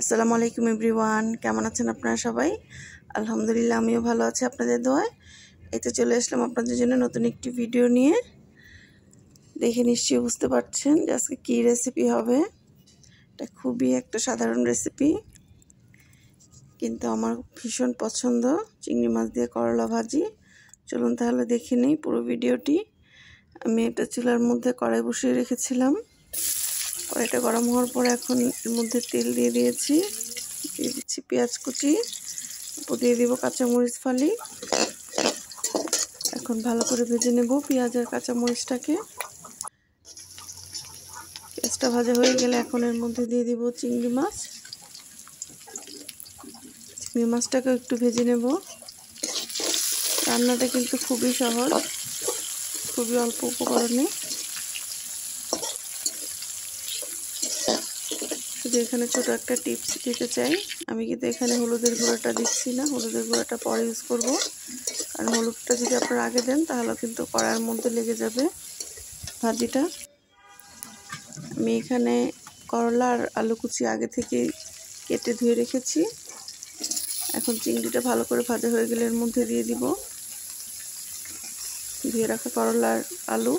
আসসালামু আলাইকুম এভরিওয়ান। কেমন আছেন আপনারা সবাই? আলহামদুলিল্লাহ, আমিও ভালো আছি আপনাদের দোয়ায়। এই তো চলে আসলাম আপনাদের জন্য নতুন একটি ভিডিও নিয়ে। দেখে নিশ্চয়ই বুঝতে পারছেন যে আজকে কী রেসিপি হবে। এটা খুবই একটা সাধারণ রেসিপি কিন্তু আমার ভীষণ পছন্দ চিংড়ি মাছ দিয়ে করলা ভাজি। চলুন তাহলে দেখে নিই পুরো ভিডিওটি। আমি একটা চুলার মধ্যে কড়াই বসিয়ে রেখেছিলাম। কড়াইটা গরম হওয়ার পর এখন এর মধ্যে তেল দিয়ে দিয়েছি। দিয়ে দিচ্ছি পেঁয়াজ কুচি দিয়ে দিব কাঁচামরিচ ফালি। এখন ভালো করে ভেজে নেব পেঁয়াজ আর কাঁচামরিচটাকে। পেঁয়াজটা ভাজা হয়ে গেলে এখন এর মধ্যে দিয়ে দিব চিংড়ি মাছ। চিংড়ি মাছটাকেও একটু ভেজে নেব। রান্নাটা কিন্তু খুবই সহজ, খুবই অল্প উপকরণে। শুধু এখানে ছোটো একটা টিপস দিতে চাই। আমি কিন্তু এখানে হলুদের গুঁড়োটা দিচ্ছি না, হলুদের গুঁড়োটা পরে ইউজ করব। কারণ হলুদটা যদি আপনারা আগে দেন, তাহলে কিন্তু কড়ার মধ্যে লেগে যাবে ভাজিটা। আমি এখানে করলা আর আলু কুচি আগে থেকে কেটে ধুয়ে রেখেছি। এখন চিংড়িটা ভালো করে ভাজা হয়ে গেলে এর মধ্যে দিয়ে দিব। ধুয়ে রাখা করলা আর আলু।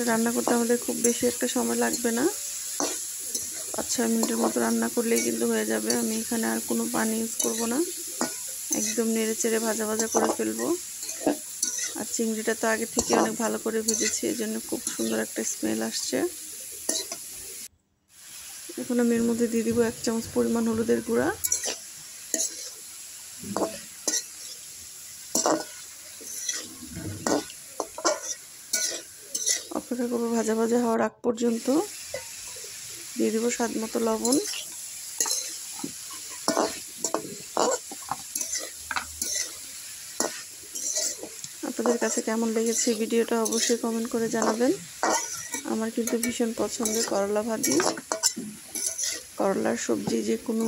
এটা রান্না করতে আমাদের খুব বেশি একটা সময় লাগবে না। পাঁচ ছয় মিনিটের মতো রান্না করলেই কিন্তু হয়ে যাবে। আমি এখানে আর কোনো পানি ইউজ করব না। একদম নেড়ে চেড়ে ভাজা ভাজা করে ফেলব। আর চিংড়িটা তো আগে থেকে অনেক ভালো করে ভেজেছি এই জন্য খুব সুন্দর একটা স্মেল আসছে। এখন আমি এর মধ্যে দিয়ে দিব এক চামচ পরিমাণ হলুদের গুঁড়া। অপেক্ষা করব ভাজা ভাজা হওয়ার আগ পর্যন্ত। দিয়ে দেবো স্বাদ মতো লবণ। আপনাদের কাছে কেমন লেগেছে ভিডিওটা অবশ্যই কমেন্ট করে জানাবেন। আমার কিন্তু ভীষণ পছন্দের করলা ভাজি। করলার সবজি যে কোনো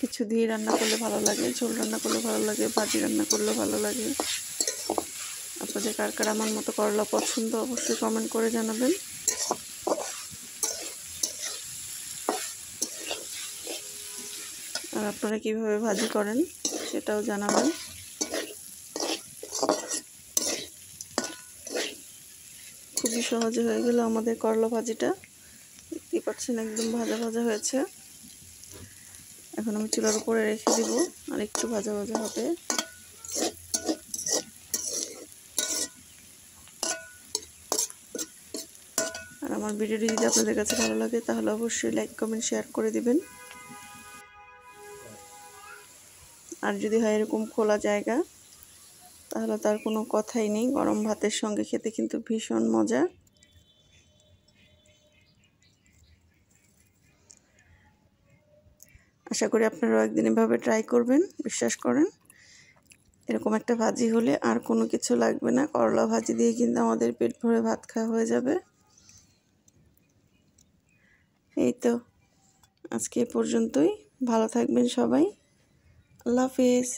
কিছু দিয়ে রান্না করলে ভালো লাগে, ঝোল রান্না করলে ভালো লাগে, ভাজি রান্না করলে ভালো লাগে। আপনাদের কার কার আমার মতো করলা পছন্দ অবশ্যই কমেন্ট করে জানাবেন। আর আপনারা কীভাবে ভাজি করেন সেটাও জানাবেন। খুবই সহজে হয়ে গেল আমাদের করলা ভাজিটা। দেখতেই পাচ্ছেন একদম ভাজা ভাজা হয়েছে। এখন আমি চুলার উপরে রেখে দিব, আর একটু ভাজা ভাজা হবে। আমার ভিডিওটি যদি আপনাদের কাছে ভালো লাগে, তাহলে অবশ্যই লাইক কমেন্ট শেয়ার করে দিবেন। আর যদি হয় এরকম খোলা জায়গা, তাহলে তার কোনো কথাই নেই। গরম ভাতের সঙ্গে খেতে কিন্তু ভীষণ মজা। আশা করি আপনারাও একদিন এভাবে ট্রাই করবেন, বিশ্বাস করেন। এরকম একটা ভাজি হলে আর কোনো কিছু লাগবে না। করলা ভাজি দিয়ে কিন্তু আমাদের পেট ভরে ভাত খাওয়া হয়ে যাবে। এই তো আজকে পর্যন্তই। ভালো থাকবেন সবাই। আল্লাহ হাফিজ।